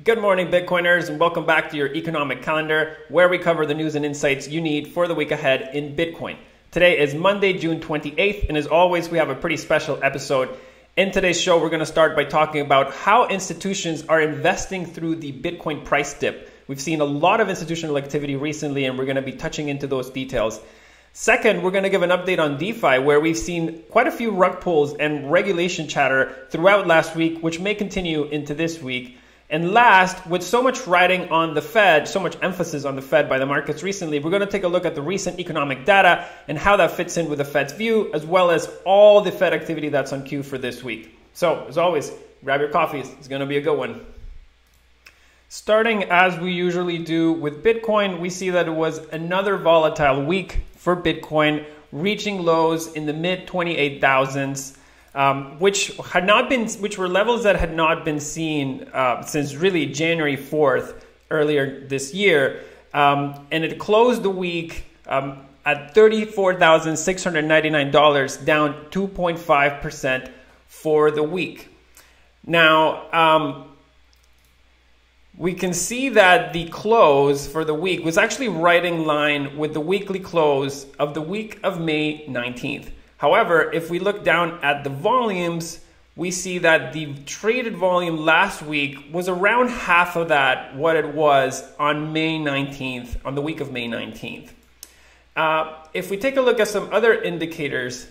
Good morning, Bitcoiners, and welcome back to your economic calendar, where we cover the news and insights you need for the week ahead in Bitcoin. Today is Monday, June 28th, and as always, we have a pretty special episode. In today's show, we're going to start by talking about how institutions are investing through the Bitcoin price dip. We've seen a lot of institutional activity recently, and we're going to be touching into those details. Second, we're going to give an update on DeFi, where we've seen quite a few rug pulls and regulation chatter throughout last week, which may continue into this week. And last, with so much writing on the Fed, so much emphasis on the Fed by the markets recently, we're going to take a look at the recent economic data and how that fits in with the Fed's view, as well as all the Fed activity that's on cue for this week. So, as always, grab your coffees. It's going to be a good one. Starting as we usually do with Bitcoin, we see that it was another volatile week for Bitcoin, reaching lows in the mid 28,000s um, which had not been, which were levels that had not been seen uh, since really January 4th earlier this year. Um, and it closed the week um, at $34,699, down 2.5% for the week. Now, um, we can see that the close for the week was actually right in line with the weekly close of the week of May 19th. However, if we look down at the volumes, we see that the traded volume last week was around half of that what it was on May 19th, on the week of May 19th. Uh, if we take a look at some other indicators,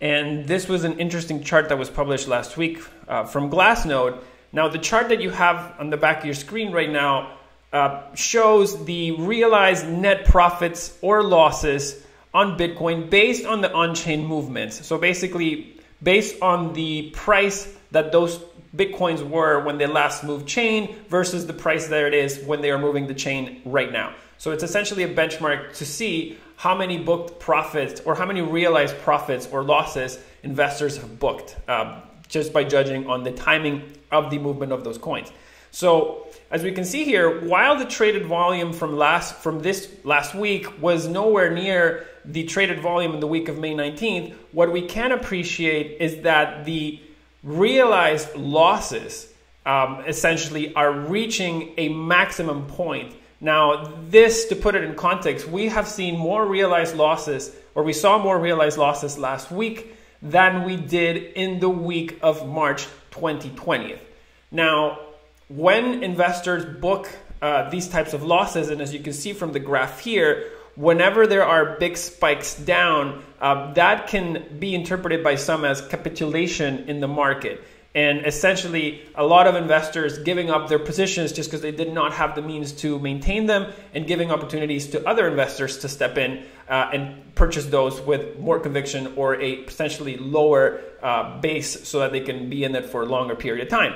and this was an interesting chart that was published last week uh, from Glassnode. Now, the chart that you have on the back of your screen right now uh, shows the realized net profits or losses on Bitcoin based on the on chain movements. So basically, based on the price that those Bitcoins were when they last moved chain versus the price that it is when they are moving the chain right now. So it's essentially a benchmark to see how many booked profits or how many realized profits or losses investors have booked uh, just by judging on the timing of the movement of those coins. So as we can see here, while the traded volume from last from this last week was nowhere near the traded volume in the week of May 19th, what we can appreciate is that the realized losses um, essentially are reaching a maximum point. Now, this, to put it in context, we have seen more realized losses, or we saw more realized losses last week than we did in the week of March 2020. Now, when investors book uh, these types of losses, and as you can see from the graph here, whenever there are big spikes down, uh, that can be interpreted by some as capitulation in the market. And essentially, a lot of investors giving up their positions just because they did not have the means to maintain them and giving opportunities to other investors to step in uh, and purchase those with more conviction or a potentially lower uh, base so that they can be in it for a longer period of time.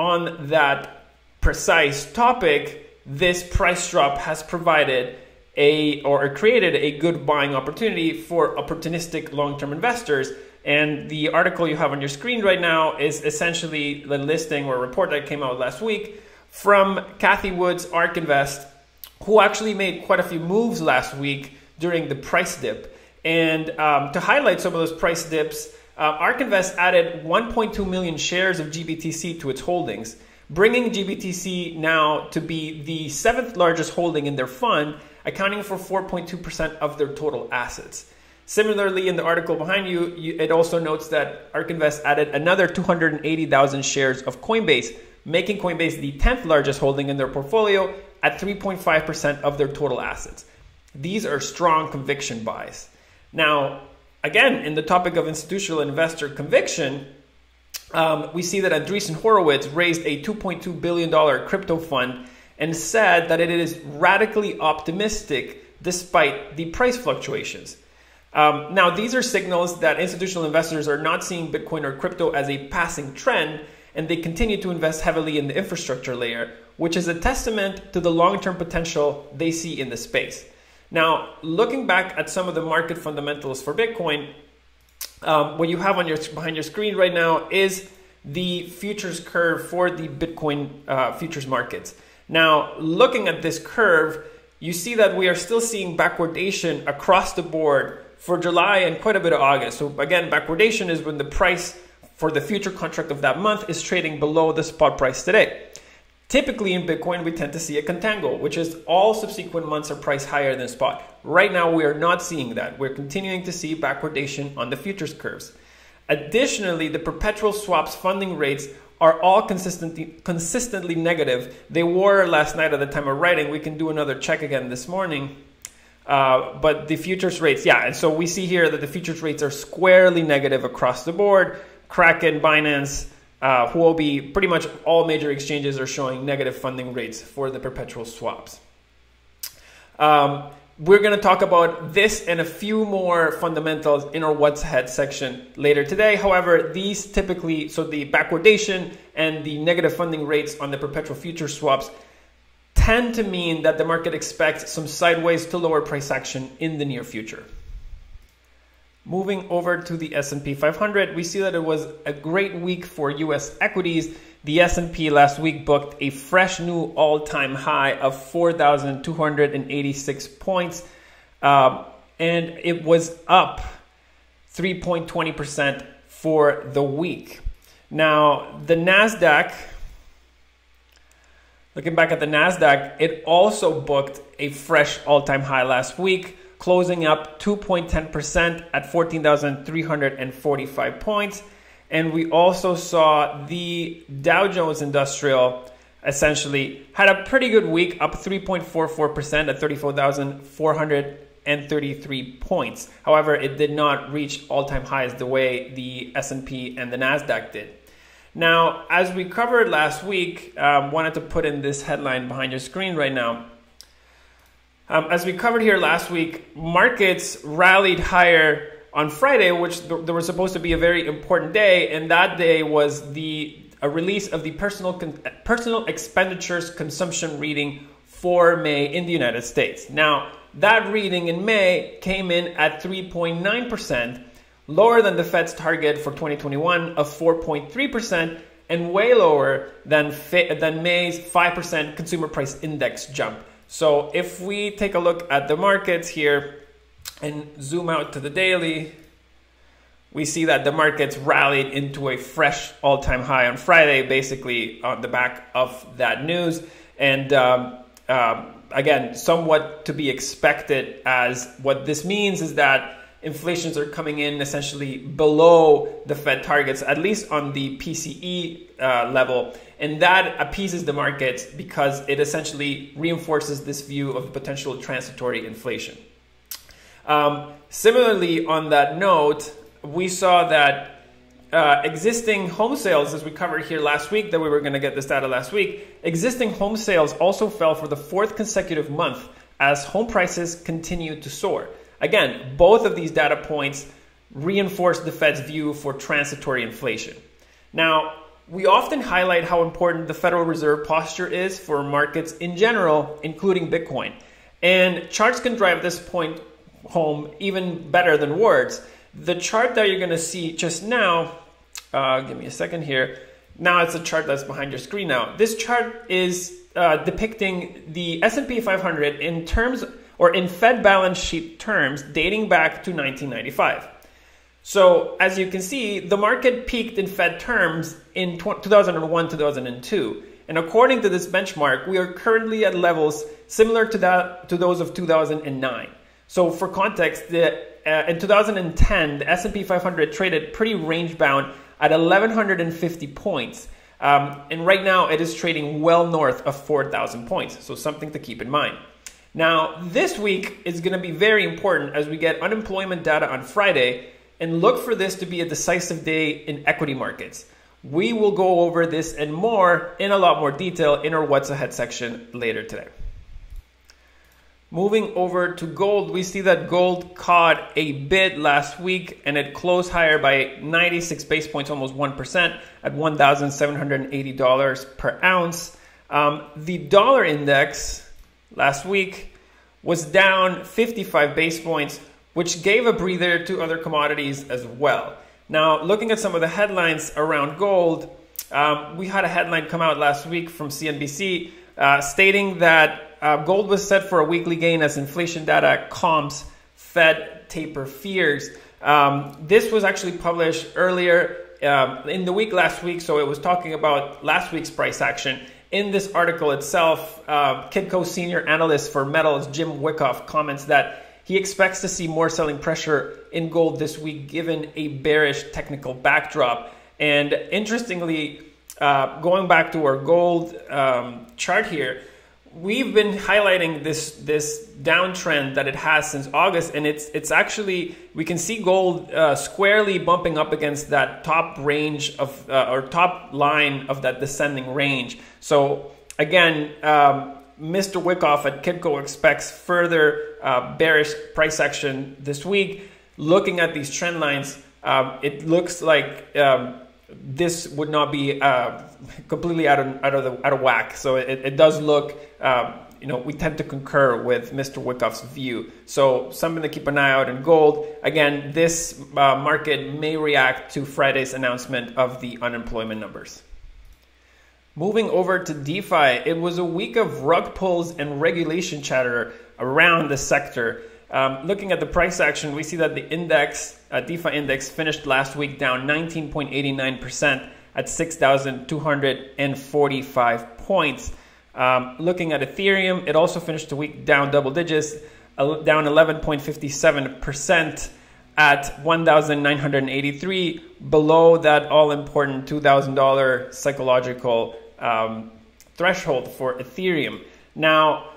On that precise topic, this price drop has provided a or created a good buying opportunity for opportunistic long-term investors. And the article you have on your screen right now is essentially the listing or report that came out last week from Cathie Wood's ARK Invest, who actually made quite a few moves last week during the price dip. And um, to highlight some of those price dips, uh, ARK Invest added 1.2 million shares of GBTC to its holdings, bringing GBTC now to be the seventh largest holding in their fund accounting for 4.2% of their total assets. Similarly, in the article behind you, you, it also notes that ARK Invest added another 280,000 shares of Coinbase, making Coinbase the 10th largest holding in their portfolio at 3.5% of their total assets. These are strong conviction buys. Now, again, in the topic of institutional investor conviction, um, we see that Andreessen Horowitz raised a $2.2 billion crypto fund and said that it is radically optimistic despite the price fluctuations. Um, now, these are signals that institutional investors are not seeing Bitcoin or crypto as a passing trend, and they continue to invest heavily in the infrastructure layer, which is a testament to the long term potential they see in the space. Now, looking back at some of the market fundamentals for Bitcoin, um, what you have on your behind your screen right now is the futures curve for the Bitcoin uh, futures markets. Now, looking at this curve, you see that we are still seeing backwardation across the board for July and quite a bit of August. So again, backwardation is when the price for the future contract of that month is trading below the spot price today. Typically in Bitcoin, we tend to see a contango, which is all subsequent months are priced higher than spot. Right now, we are not seeing that. We're continuing to see backwardation on the futures curves. Additionally, the perpetual swaps funding rates are all consistently consistently negative. They were last night at the time of writing. We can do another check again this morning. Uh, but the futures rates, yeah, and so we see here that the futures rates are squarely negative across the board. Kraken, Binance, uh, be pretty much all major exchanges are showing negative funding rates for the perpetual swaps. Um, we're going to talk about this and a few more fundamentals in our what's ahead section later today. However, these typically, so the backwardation and the negative funding rates on the perpetual future swaps tend to mean that the market expects some sideways to lower price action in the near future. Moving over to the S&P 500, we see that it was a great week for US equities the S&P last week booked a fresh new all-time high of 4,286 points, uh, and it was up 3.20% for the week. Now, the Nasdaq, looking back at the Nasdaq, it also booked a fresh all-time high last week, closing up 2.10% at 14,345 points. And we also saw the Dow Jones Industrial essentially had a pretty good week, up 3.44% at 34,433 points. However, it did not reach all-time highs the way the S&P and the Nasdaq did. Now, as we covered last week, um, wanted to put in this headline behind your screen right now. Um, as we covered here last week, markets rallied higher on Friday, which th- there was supposed to be a very important day, and that day was the a release of the personal con- personal expenditures consumption reading for May in the United States. Now, that reading in May came in at 3.9%, lower than the Fed's target for 2021 of 4.3% and way lower than than May's 5% consumer price index jump. So, if we take a look at the markets here, and zoom out to the daily, we see that the markets rallied into a fresh all time high on Friday, basically on the back of that news. And um, uh, again, somewhat to be expected, as what this means is that inflations are coming in essentially below the Fed targets, at least on the PCE uh, level. And that appeases the markets because it essentially reinforces this view of potential transitory inflation. Um, similarly, on that note, we saw that uh, existing home sales, as we covered here last week, that we were going to get this data last week, existing home sales also fell for the fourth consecutive month as home prices continued to soar. Again, both of these data points reinforce the Fed's view for transitory inflation. Now, we often highlight how important the Federal Reserve posture is for markets in general, including Bitcoin. And charts can drive this point home even better than words. The chart that you're going to see just now, uh, give me a second here. Now it's a chart that's behind your screen now. This chart is uh, depicting the S&P 500 in terms or in Fed balance sheet terms dating back to 1995. So as you can see, the market peaked in Fed terms in 2001, 2002. And according to this benchmark, we are currently at levels similar to that to those of 2009. So for context, the, uh, in 2010, the S&P 500 traded pretty range bound at 1150 points. Um, and right now it is trading well north of 4,000 points. So something to keep in mind. Now, this week is going to be very important as we get unemployment data on Friday and look for this to be a decisive day in equity markets. We will go over this and more in a lot more detail in our What's Ahead section later today. Moving over to gold, we see that gold caught a bid last week and it closed higher by 96 base points, almost 1% at $1,780 per ounce. Um, the dollar index last week was down 55 base points, which gave a breather to other commodities as well. Now, looking at some of the headlines around gold, um, we had a headline come out last week from CNBC uh, stating that uh, gold was set for a weekly gain as inflation data calms Fed taper fears. Um, this was actually published earlier um, in the week last week, so it was talking about last week's price action. In this article itself, uh, Kitco senior analyst for metals Jim Wyckoff comments that he expects to see more selling pressure in gold this week given a bearish technical backdrop. And interestingly, uh, going back to our gold um, chart here, we've been highlighting this this downtrend that it has since August, and it's it's actually we can see gold uh, squarely bumping up against that top range of uh, or top line of that descending range. So again, um, Mr. Wyckoff at Kitco expects further uh, bearish price action this week. Looking at these trend lines, um, it looks like. Um, this would not be uh, completely out of out of the out of whack. So it, it does look, um, you know, we tend to concur with Mr. Wyckoff's view. So something to keep an eye out in gold. Again, this uh, market may react to Friday's announcement of the unemployment numbers. Moving over to DeFi, it was a week of rug pulls and regulation chatter around the sector. Um, looking at the price action, we see that the index, uh, DeFi index, finished last week down 19.89% at 6,245 points. Um, looking at Ethereum, it also finished the week down double digits, uh, down 11.57% at 1,983, below that all important $2,000 psychological um, threshold for Ethereum. Now,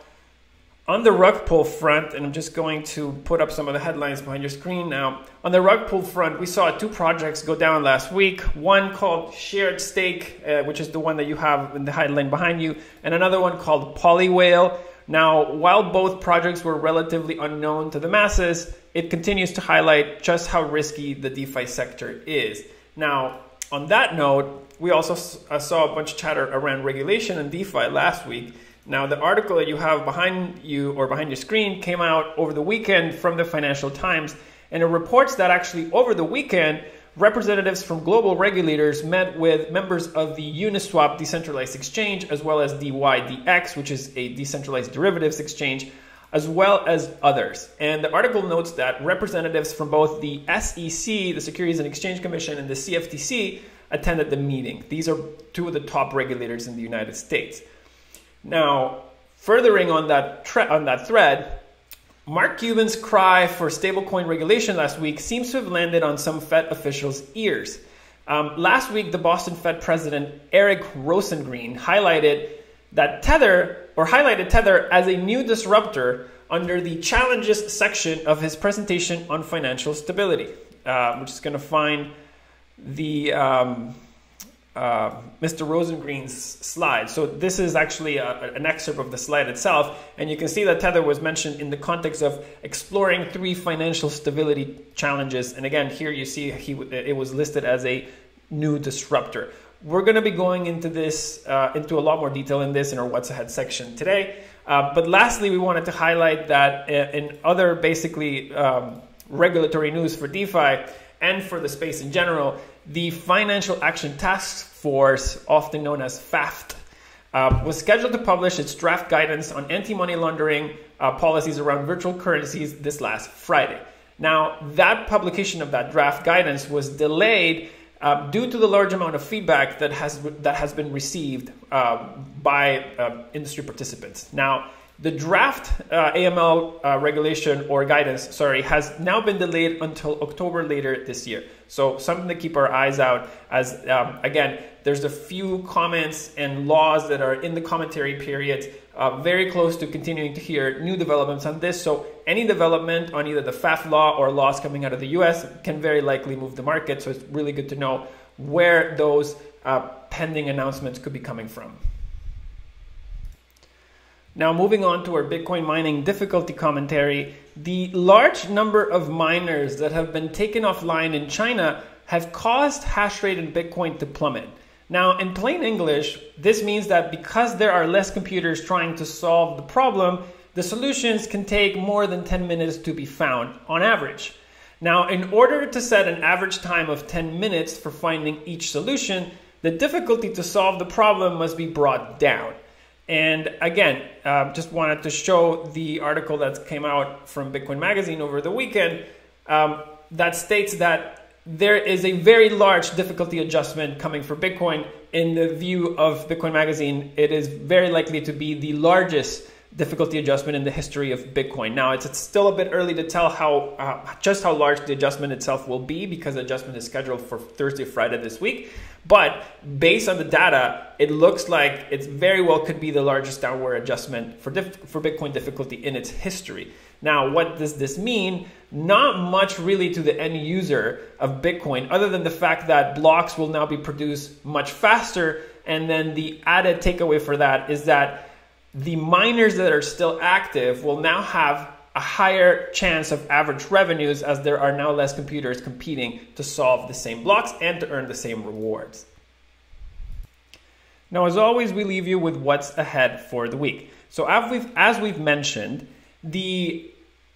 on the rug pull front, and I'm just going to put up some of the headlines behind your screen now. On the rug pull front, we saw two projects go down last week. One called SharedStake, uh, which is the one that you have in the headline behind you, and another one called Polywhale. Now, while both projects were relatively unknown to the masses, it continues to highlight just how risky the DeFi sector is. Now, on that note, we also uh, saw a bunch of chatter around regulation and DeFi last week. Now, the article that you have behind you or behind your screen came out over the weekend from the Financial Times, and it reports that actually over the weekend, representatives from global regulators met with members of the Uniswap decentralized exchange, as well as DYDX, which is a decentralized derivatives exchange, as well as others. And the article notes that representatives from both the SEC, the Securities and Exchange Commission, and the CFTC attended the meeting. These are two of the top regulators in the United States. Now, furthering on that, tre- on that thread, Mark Cuban's cry for stablecoin regulation last week seems to have landed on some Fed officials' ears. Um, last week, the Boston Fed president Eric Rosengren highlighted that Tether, or highlighted Tether as a new disruptor under the challenges section of his presentation on financial stability, uh, which is going to find the um, uh, Mr. Rosengren's slide. So this is actually a, an excerpt of the slide itself, and you can see that Tether was mentioned in the context of exploring three financial stability challenges. And again, here you see he it was listed as a new disruptor. We're going to be going into this uh, into a lot more detail in this in our what's ahead section today. Uh, but lastly, we wanted to highlight that uh, in other basically um, regulatory news for DeFi and for the space in general, the Financial Action Task Force, often known as FAFT, uh, was scheduled to publish its draft guidance on anti money laundering uh, policies around virtual currencies this last Friday. Now, that publication of that draft guidance was delayed uh, due to the large amount of feedback that has, that has been received uh, by industry participants. Now, the draft uh, AML uh, regulation or guidance, sorry, has now been delayed until October later this year. So something to keep our eyes out as, um, again, there's a few comments and laws that are in the commentary period, uh, very close to continuing to hear new developments on this. So any development on either the FAF law or laws coming out of the US can very likely move the market. So it's really good to know where those uh, pending announcements could be coming from. Now, moving on to our Bitcoin mining difficulty commentary, the large number of miners that have been taken offline in China have caused hash rate in Bitcoin to plummet. Now, in plain English, this means that because there are less computers trying to solve the problem, the solutions can take more than 10 minutes to be found on average. Now, in order to set an average time of 10 minutes for finding each solution, the difficulty to solve the problem must be brought down. And again, uh, just wanted to show the article that came out from Bitcoin Magazine over the weekend um, that states that there is a very large difficulty adjustment coming for Bitcoin. In the view of Bitcoin Magazine, it is very likely to be the largest difficulty adjustment in the history of Bitcoin. Now, it's, it's still a bit early to tell how uh, just how large the adjustment itself will be because the adjustment is scheduled for Thursday, Friday this week. But based on the data, it looks like it very well could be the largest downward adjustment for for Bitcoin difficulty in its history. Now, what does this mean? Not much really to the end user of Bitcoin, other than the fact that blocks will now be produced much faster. And then the added takeaway for that is that the miners that are still active will now have a higher chance of average revenues as there are now less computers competing to solve the same blocks and to earn the same rewards. Now, as always, we leave you with what's ahead for the week. So, as we've, as we've mentioned, the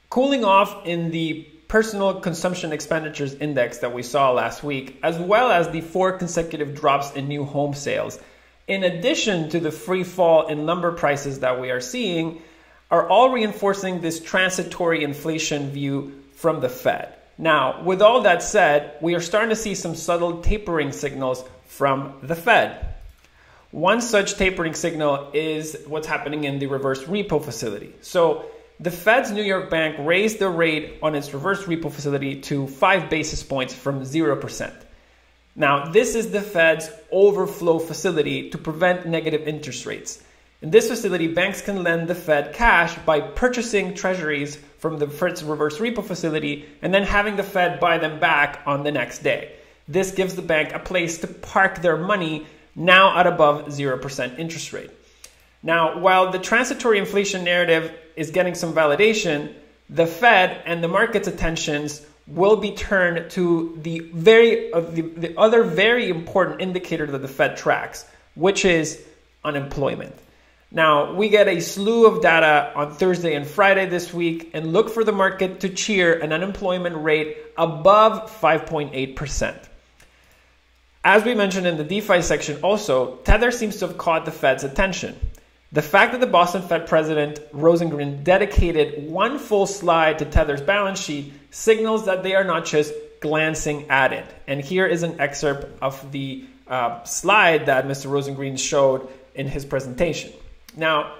cooling off in the personal consumption expenditures index that we saw last week, as well as the four consecutive drops in new home sales, in addition to the free fall in lumber prices that we are seeing, are all reinforcing this transitory inflation view from the Fed. Now, with all that said, we are starting to see some subtle tapering signals from the Fed. One such tapering signal is what's happening in the reverse repo facility. So, the Fed's New York Bank raised the rate on its reverse repo facility to 5 basis points from 0%. Now, this is the Fed's overflow facility to prevent negative interest rates. In this facility, banks can lend the Fed cash by purchasing treasuries from the Fed's reverse repo facility and then having the Fed buy them back on the next day. This gives the bank a place to park their money now at above 0% interest rate. Now, while the transitory inflation narrative is getting some validation, the Fed and the market's attentions will be turned to the very uh, the, the other very important indicator that the Fed tracks, which is unemployment. Now, we get a slew of data on Thursday and Friday this week and look for the market to cheer an unemployment rate above 5.8%. As we mentioned in the DeFi section, also, Tether seems to have caught the Fed's attention. The fact that the Boston Fed president, Rosengren, dedicated one full slide to Tether's balance sheet signals that they are not just glancing at it. And here is an excerpt of the uh, slide that Mr. Rosengren showed in his presentation. Now,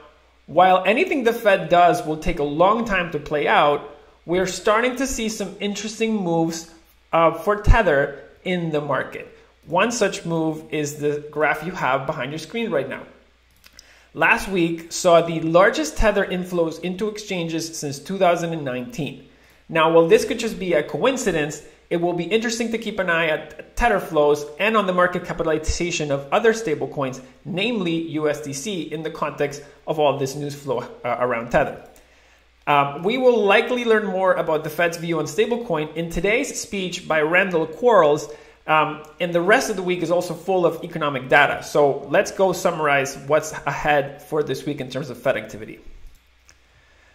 while anything the Fed does will take a long time to play out, we're starting to see some interesting moves uh, for Tether in the market. One such move is the graph you have behind your screen right now last week saw the largest Tether inflows into exchanges since 2019. Now, while this could just be a coincidence, it will be interesting to keep an eye at Tether flows and on the market capitalization of other stablecoins, namely USDC, in the context of all this news flow uh, around Tether. Um, we will likely learn more about the Fed's view on stablecoin in today's speech by Randall Quarles um, and the rest of the week is also full of economic data. So let's go summarize what's ahead for this week in terms of Fed activity.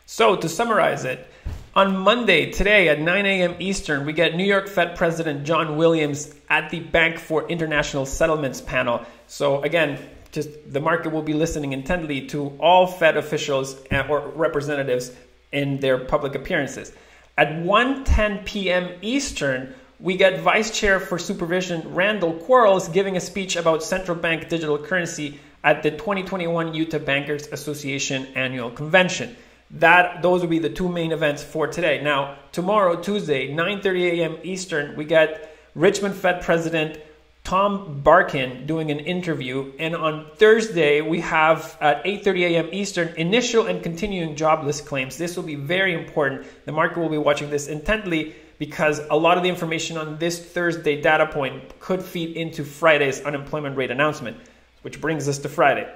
So to summarize it, on Monday, today at 9 a.m. Eastern, we get New York Fed President John Williams at the Bank for International Settlements panel. So again, just the market will be listening intently to all Fed officials or representatives in their public appearances. At 1:10 p.m. Eastern, we get Vice Chair for Supervision Randall Quarles giving a speech about central bank digital currency at the 2021 Utah Bankers Association annual convention. That those will be the two main events for today. Now, tomorrow, Tuesday, 9:30 a.m. Eastern, we get Richmond Fed President Tom Barkin doing an interview, and on Thursday we have at 8:30 a.m. Eastern initial and continuing jobless claims. This will be very important. The market will be watching this intently because a lot of the information on this Thursday data point could feed into Friday's unemployment rate announcement, which brings us to Friday.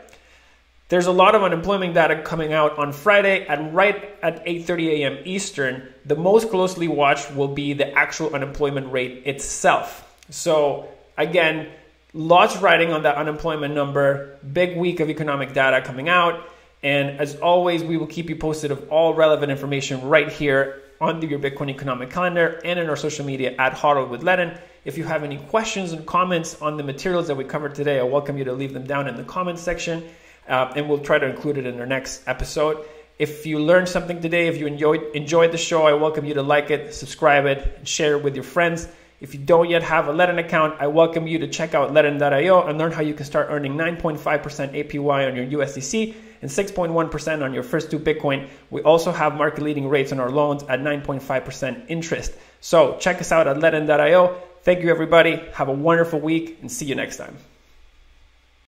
There's a lot of unemployment data coming out on Friday at right at 8:30 a.m. Eastern. The most closely watched will be the actual unemployment rate itself. So again, lots of riding on that unemployment number. Big week of economic data coming out. And as always, we will keep you posted of all relevant information right here on your Bitcoin economic calendar and in our social media at HODL with Ledn. If you have any questions and comments on the materials that we covered today, I welcome you to leave them down in the comments section uh, and we'll try to include it in our next episode. If you learned something today, if you enjoyed, enjoyed the show, I welcome you to like it, subscribe it, and share it with your friends. If you don't yet have a Ledn account, I welcome you to check out Ledn.io and learn how you can start earning 9.5% APY on your USDC and 6.1% on your first two Bitcoin. We also have market leading rates on our loans at 9.5% interest. So check us out at Ledn.io. Thank you, everybody. Have a wonderful week and see you next time.